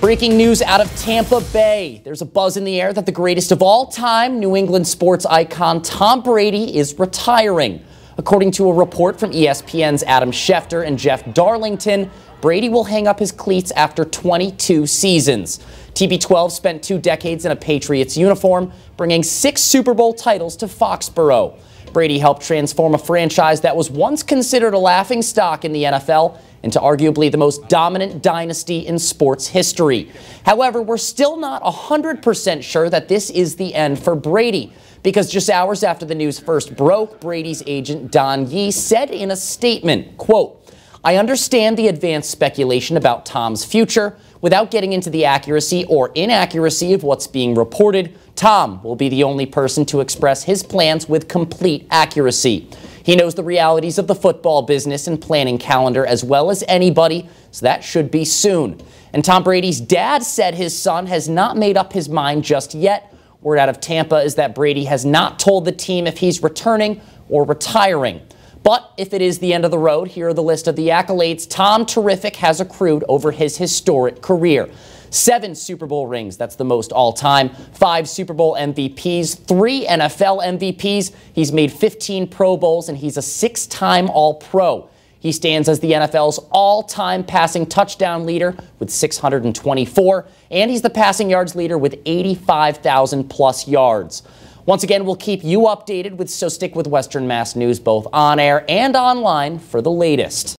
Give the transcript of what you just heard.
Breaking news out of Tampa Bay. There's a buzz in the air that the greatest of all time, New England sports icon Tom Brady, is retiring. According to a report from ESPN's Adam Schefter and Jeff Darlington, Brady will hang up his cleats after 22 seasons. TB12 spent two decades in a Patriots uniform, bringing six Super Bowl titles to Foxborough. Brady helped transform a franchise that was once considered a laughing stock in the NFL into arguably the most dominant dynasty in sports history. However, we're still not 100% sure that this is the end for Brady. Because just hours after the news first broke, Brady's agent Don Yee said in a statement, quote, I understand the advanced speculation about Tom's future. Without getting into the accuracy or inaccuracy of what's being reported, Tom will be the only person to express his plans with complete accuracy. He knows the realities of the football business and planning calendar as well as anybody, so that should be soon. And Tom Brady's dad said his son has not made up his mind just yet. Word out of Tampa is that Brady has not told the team if he's returning or retiring. But if it is the end of the road, here are the list of the accolades Tom Terrific has accrued over his historic career. Seven Super Bowl rings, that's the most all time. Five Super Bowl MVPs, three NFL MVPs. He's made 15 Pro Bowls, and he's a six time All Pro. He stands as the NFL's all time passing touchdown leader with 624, and he's the passing yards leader with 85,000 plus yards. Once again, we'll keep you updated with So Stick with Western Mass News both on air and online for the latest.